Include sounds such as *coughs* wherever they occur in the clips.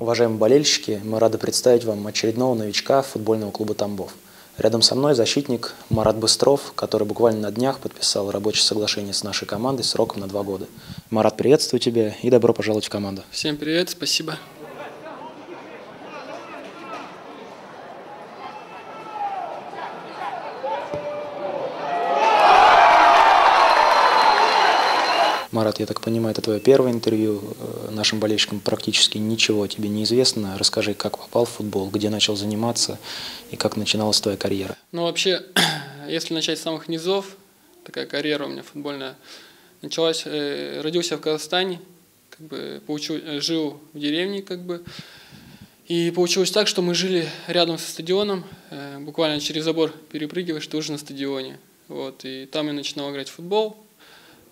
Уважаемые болельщики, мы рады представить вам очередного новичка футбольного клуба «Тамбов». Рядом со мной защитник Марат Быстров, который буквально на днях подписал рабочее соглашение с нашей командой сроком на два года. Марат, приветствую тебя и добро пожаловать в команду. Всем привет, спасибо. Марат, я так понимаю, это твое первое интервью. Э, нашим болельщикам практически ничего тебе не известно. Расскажи, как попал в футбол, где начал заниматься и как начиналась твоя карьера. Ну, вообще, *clears throat* если начать с самых низов, такая карьера у меня футбольная началась. Э, родился в Казахстане, как бы поучу, э, жил в деревне, как бы. И получилось так, что мы жили рядом со стадионом, буквально через забор перепрыгиваешь, ты уже на стадионе. Вот, и там я начинал играть в футбол, Э,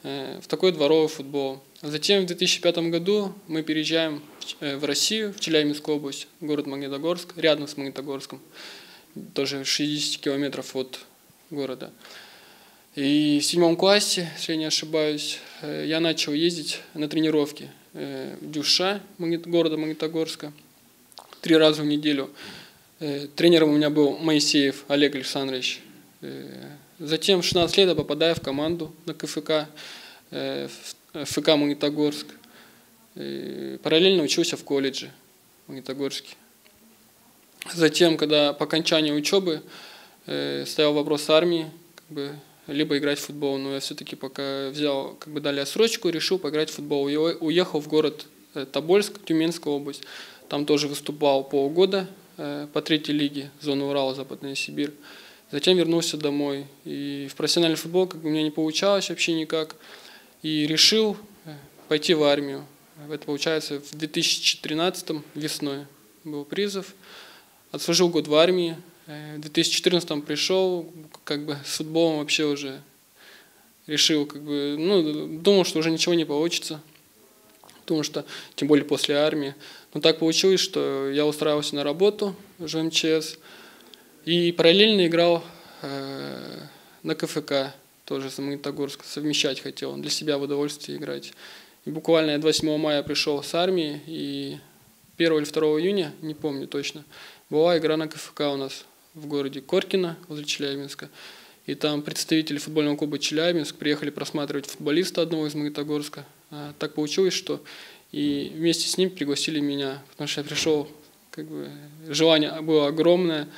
в такой дворовый футбол. Затем в 2005 году мы переезжаем в э, Россию, в Челябинскую область, город Магнитогорск, рядом с Магнитогорском, тоже 60 километров от города. И в седьмом классе, если я не ошибаюсь, э, я начал ездить на тренировки в Дюша, города Магнитогорска, три раза в неделю. Тренером у меня был Моисеев Олег Александрович. Затем в 16 лет я попадаю в команду на КФК, э, в ФК Магнитогорск. И параллельно учился в колледже в Магнитогорске. Затем, когда по окончании учебы э, стоял вопрос армии, как бы, либо играть в футбол, но я все-таки пока взял, как бы дали отсрочку, решил поиграть в футбол. Я уехал в город э, Тобольск, Тюменская область. Там тоже выступал полгода по третьей лиге, зона Урала, Западная Сибирь. Затем вернулся домой. И в профессиональный футбол как бы у меня не получалось вообще никак. И решил э, пойти в армию. Это получается в 2013 весной был призыв. Отслужил год в армии. Э, в 2014 пришел, как бы с футболом вообще уже решил, как бы, ну, думал, что уже ничего не получится. Думал, что тем более после армии. Но так получилось, что я устраивался на работу в МЧС. И параллельно играл э, на КФК, тоже с Магнитогорска, совмещать хотел, для себя в удовольствие играть. И буквально я 28 мая пришел с армии, и 1 или 2 июня, не помню точно, была игра на КФК у нас в городе Коркино, возле Челябинска. И там представители футбольного клуба Челябинск приехали просматривать футболиста одного из Магнитогорска. А так получилось, что и вместе с ним пригласили меня, потому что я пришел, как бы желание было огромное,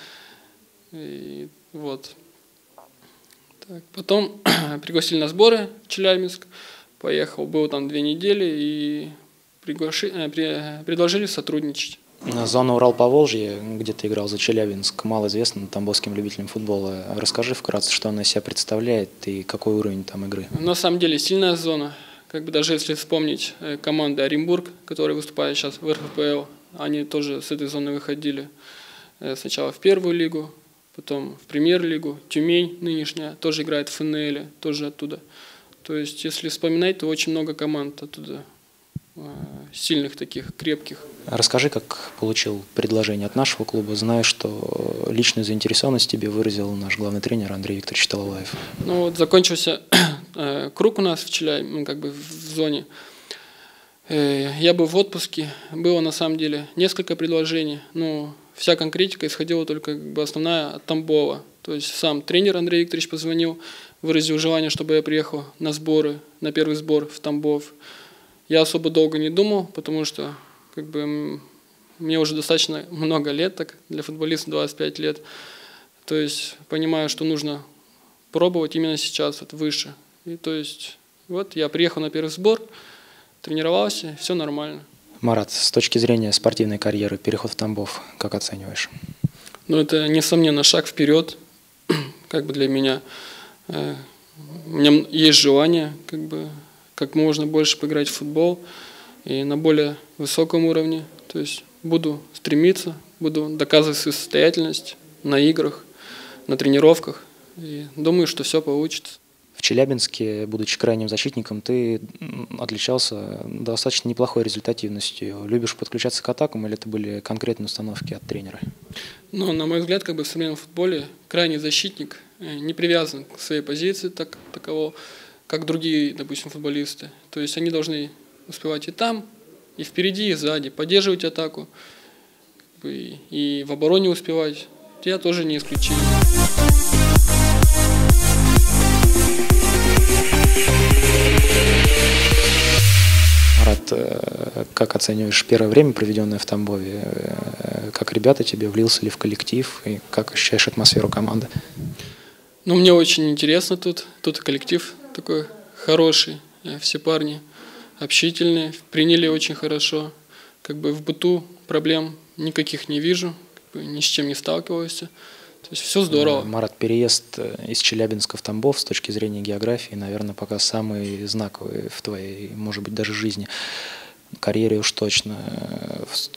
и вот. Так, потом *clears throat* пригласили на сборы в Челябинск. Поехал, был там две недели и приглаши, э, при, предложили сотрудничать. Зона Урал-Поволжье, где ты играл за Челябинск, малоизвестна тамбовским любителям футбола. Расскажи вкратце, что она из себя представляет и какой уровень там игры. На самом деле сильная зона. Как бы даже если вспомнить э, команды Оренбург, которые выступают сейчас в РФПЛ, они тоже с этой зоны выходили э, сначала в первую лигу, потом в премьер-лигу, Тюмень нынешняя тоже играет в ФНЛ, тоже оттуда. То есть, если вспоминать, то очень много команд оттуда э, сильных таких, крепких. Расскажи, как получил предложение от нашего клуба, зная, что личную заинтересованность тебе выразил наш главный тренер Андрей Викторович Талалаев. Ну вот закончился *coughs* э, круг у нас в Челябе, ну, как бы в зоне. Э, я был в отпуске, было на самом деле несколько предложений, но вся конкретика исходила только как бы основная от Тамбова. То есть сам тренер Андрей Викторович позвонил, выразил желание, чтобы я приехал на сборы, на первый сбор в Тамбов. Я особо долго не думал, потому что как бы, мне уже достаточно много лет, так, для футболиста 25 лет. То есть понимаю, что нужно пробовать именно сейчас, вот выше. И то есть вот я приехал на первый сбор, тренировался, все нормально. Марат, с точки зрения спортивной карьеры, переход в Тамбов, как оцениваешь? Ну, это, несомненно, шаг вперед, *clears throat* как бы для меня. Э, у меня есть желание, как бы, как можно больше поиграть в футбол и на более высоком уровне. То есть буду стремиться, буду доказывать свою состоятельность на играх, на тренировках. И думаю, что все получится. В Челябинске, будучи крайним защитником, ты отличался достаточно неплохой результативностью. Любишь подключаться к атакам или это были конкретные установки от тренера? Ну, на мой взгляд, как бы в современном футболе крайний защитник э, не привязан к своей позиции так, таково, как другие, допустим, футболисты. То есть они должны успевать и там, и впереди, и сзади, поддерживать атаку, и в обороне успевать. Я тоже не исключение. Марат, э, как оцениваешь первое время, проведенное в Тамбове? Э, как ребята тебе, влился ли в коллектив? И как ощущаешь атмосферу команды? Ну, мне очень интересно тут. Тут коллектив такой хороший. Э, все парни общительные, приняли очень хорошо. Как бы в быту проблем никаких не вижу, как бы ни с чем не сталкивался. То есть все здорово. Марат, переезд из Челябинска в Тамбов с точки зрения географии, наверное, пока самый знаковый в твоей, может быть, даже жизни карьере уж точно.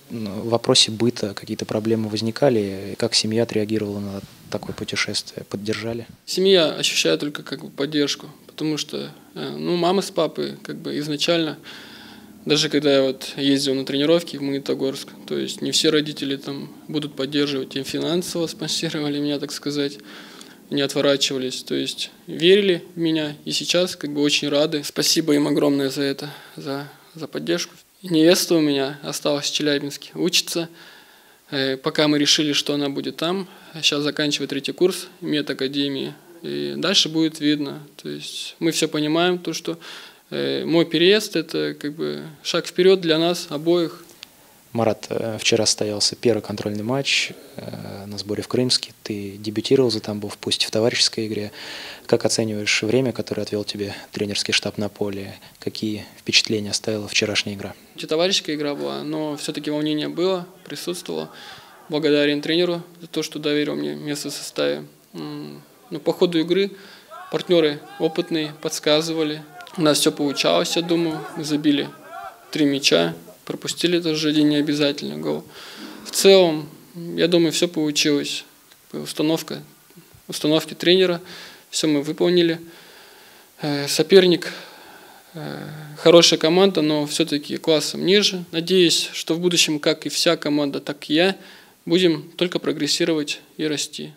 В вопросе быта какие-то проблемы возникали? Как семья отреагировала на такое путешествие? Поддержали? Семья ощущает только как бы поддержку, потому что э, ну, мама с папой как бы изначально, даже когда я вот ездил на тренировки в Магнитогорск, то есть не все родители там будут поддерживать, им финансово спонсировали меня, так сказать, не отворачивались, то есть верили в меня и сейчас как бы очень рады. Спасибо им огромное за это, за за поддержку. Невеста у меня осталась в Челябинске, учится. Э, пока мы решили, что она будет там. Сейчас заканчивает третий курс медакадемии. И дальше будет видно. То есть мы все понимаем, то, что мой переезд – это как бы шаг вперед для нас обоих. Марат, э, вчера состоялся первый контрольный матч на сборе в Крымске. Ты дебютировал за Тамбов, пусть и в товарищеской игре. Как оцениваешь время, которое отвел тебе тренерский штаб на поле? Какие впечатления оставила вчерашняя игра? Это товарищеская игра была, но все-таки волнение было, присутствовало. Благодарен тренеру за то, что доверил мне место в составе. Ну, по ходу игры партнеры опытные подсказывали. У нас все получалось, я думаю. Мы забили три мяча, пропустили тоже один необязательный гол. В целом, я думаю, все получилось. Установка, установки тренера, все мы выполнили. Э, соперник э, хорошая команда, но все-таки классом ниже. Надеюсь, что в будущем, как и вся команда, так и я, будем только прогрессировать и расти.